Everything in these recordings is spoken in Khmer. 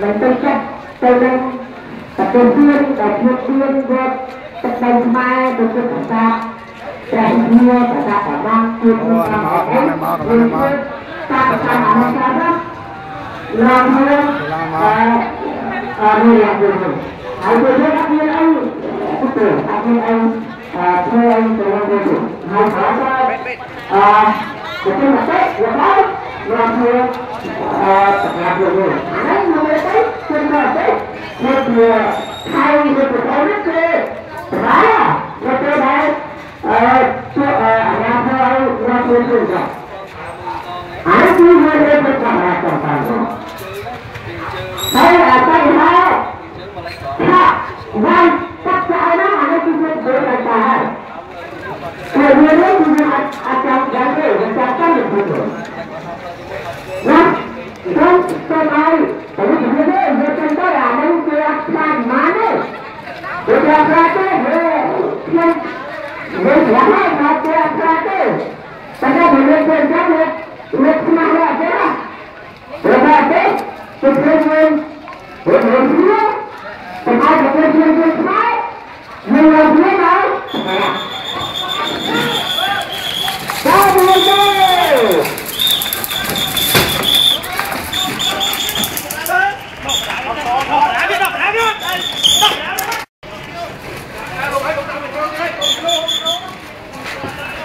មិនទៅចិត្តទៅនឹងប្រទេសទៀតដែលជួយទៀតគាត់ទឹកដីខ្មែរទៅជាភាសាព្រះវិហារភាសាបាក់ជួយក្នុងការអីតាក់តាមអនុសាសន៍ឡើងមកអឺអឺនេះយ៉ាងវិញហើយទៅយកអត់មានអីទៅអត់មានអីអឺធ្វើអីទៅវិញទៅហើយបើថាអឺទៅទៅទៅយកហើយឡើងមកអឺប្រកាសយ កនេះហើយមកទៅទៅទៅទៅទៅហើយទៅទៅទៅទៅប្រាយកទៅដែរអឺជួយអាញាធរឲ្យមកជួយទៅហើយគឺមកទៅប្រកាសតាមតា demokraty, wy, wy złamajcie demokraty. Tak jak my będziemy lekceważyć roboty, to będziemy robić, to ma to będzie wysłać, my robimy,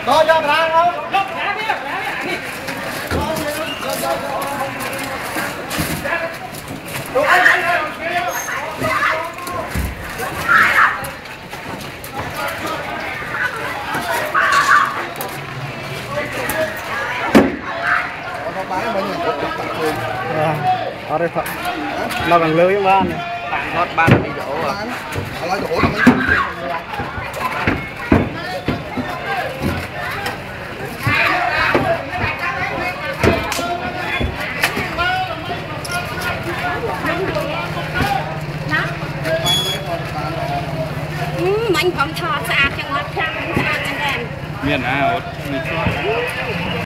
Cho cho ra không? Lúc đá đi, đá đi. Đúng anh anh anh. Ở đây thật. Nó bằng lưới bán. Bạn nó bán đi chỗ. Nó nói chỗ nó mới មាញ់ផងថតស្អាតចឹងមកខ្លាំងស្អាតចឹងដែរមានណាអត់មាន